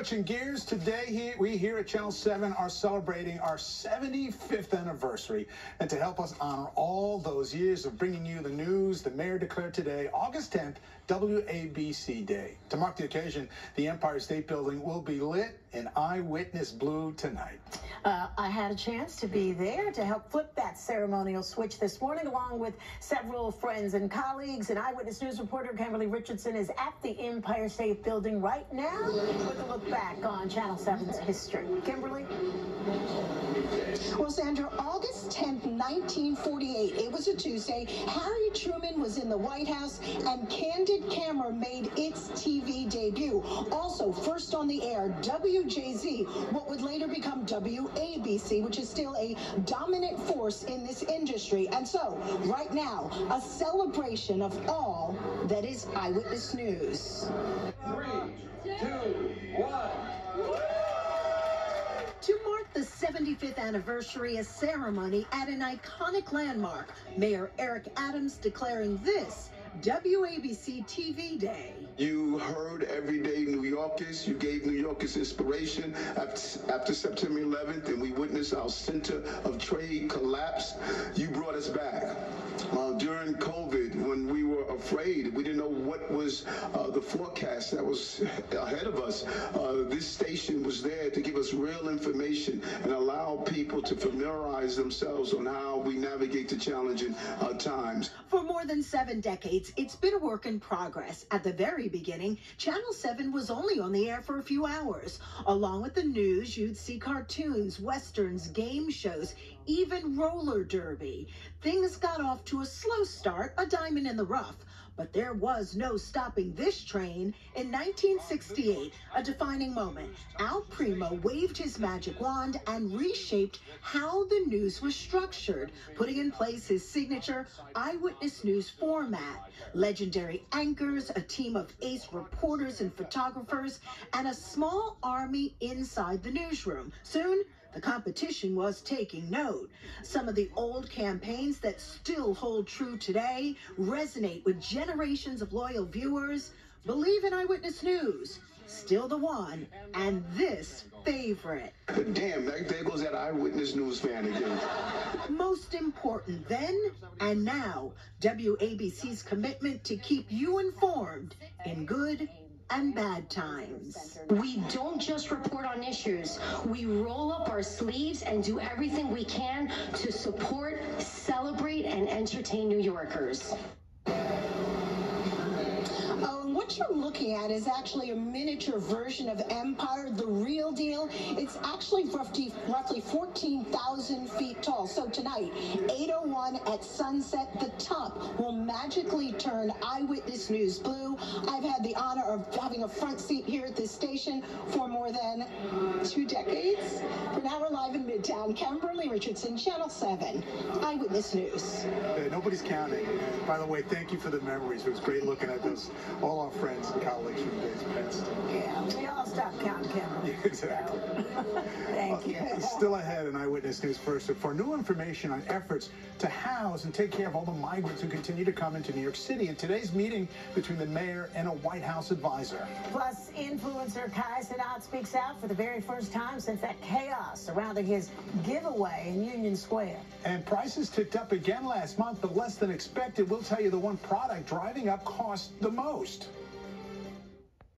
switching gears today, we here at Channel 7 are celebrating our 75th anniversary. And to help us honor all those years of bringing you the news, the mayor declared today, August 10th, WABC Day. To mark the occasion, the Empire State Building will be lit in eyewitness blue tonight. Uh, I had a chance to be there to help flip that ceremonial switch this morning, along with several friends and colleagues. And Eyewitness News reporter Kimberly Richardson is at the Empire State Building right now with a look back on Channel 7's history. Kimberly? Well, Sandra, August 10th, 1948, it was a Tuesday. Harry Truman was in the White House, and Candid Camera made its TV debut. Also, first on the air, WJZ, what would later become WABC, which is still a dominant force in this industry. And so, right now, a celebration of all that is Eyewitness News. Three, two, 75th anniversary, a ceremony at an iconic landmark, Mayor Eric Adams declaring this WABC TV Day. You heard everyday New Yorkers. You gave New Yorkers inspiration after, after September 11th, and we witnessed our center of trade collapse. You brought us back. Uh, during COVID, when we were afraid, we didn't know what was uh, the forecast that was ahead of us. Uh, this station was there to give us real information and allow people to familiarize themselves on how we navigate the challenging uh, times. For more than seven decades, it's been a work in progress. At the very beginning, Channel 7 was only on the air for a few hours. Along with the news, you'd see cartoons, westerns, game shows, even roller derby. Things got off to a slow start, a diamond in the rough. But there was no stopping this train. In 1968, a defining moment, Al Primo waved his magic wand and reshaped how the news was structured, putting in place his signature eyewitness news format. Legendary anchors, a team of ace reporters and photographers, and a small army inside the newsroom. Soon, the competition was taking note. Some of the old campaigns that still hold true today resonate with generations of loyal viewers. Believe in Eyewitness News. Still the one, and this favorite. Damn, there goes that Eyewitness News fan again. Most important then and now, WABC's commitment to keep you informed in good and bad times. We don't just report on issues. We roll up our sleeves and do everything we can to support, celebrate, and entertain New Yorkers um, what you're looking at is actually a miniature version of Empire, the real deal. It's actually roughly, roughly 14,000 feet tall. So tonight, 801 at sunset, the top will magically turn Eyewitness News blue. I've had the honor of having a front seat here at this station for more than two decades. For now, we're live in Midtown. Kimberly Richardson, Channel 7, Eyewitness News. nobody's counting. By the way, thank you for the memories. It was great looking at this. All our friends and colleagues from days past. Yeah, stopped counting exactly. Thank uh, you. Still ahead in Eyewitness News First for new information on efforts to house and take care of all the migrants who continue to come into New York City. In today's meeting between the mayor and a White House advisor. Plus, influencer Kai Cenat speaks out for the very first time since that chaos surrounding his giveaway in Union Square. And prices ticked up again last month, but less than expected. We'll tell you the one product driving up costs the most.